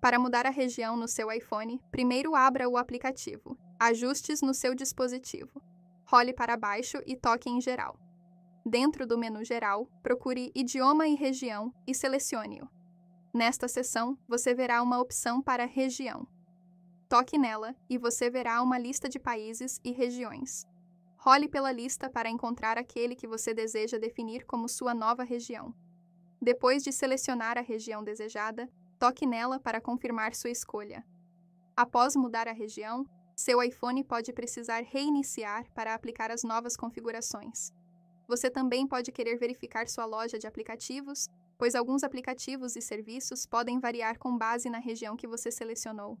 Para mudar a região no seu iPhone, primeiro abra o aplicativo, Ajustes no seu dispositivo. Role para baixo e toque em Geral. Dentro do menu Geral, procure Idioma e Região e selecione-o. Nesta seção, você verá uma opção para Região. Toque nela e você verá uma lista de países e regiões. Role pela lista para encontrar aquele que você deseja definir como sua nova região. Depois de selecionar a região desejada, toque nela para confirmar sua escolha. Após mudar a região, seu iPhone pode precisar reiniciar para aplicar as novas configurações. Você também pode querer verificar sua loja de aplicativos, pois alguns aplicativos e serviços podem variar com base na região que você selecionou.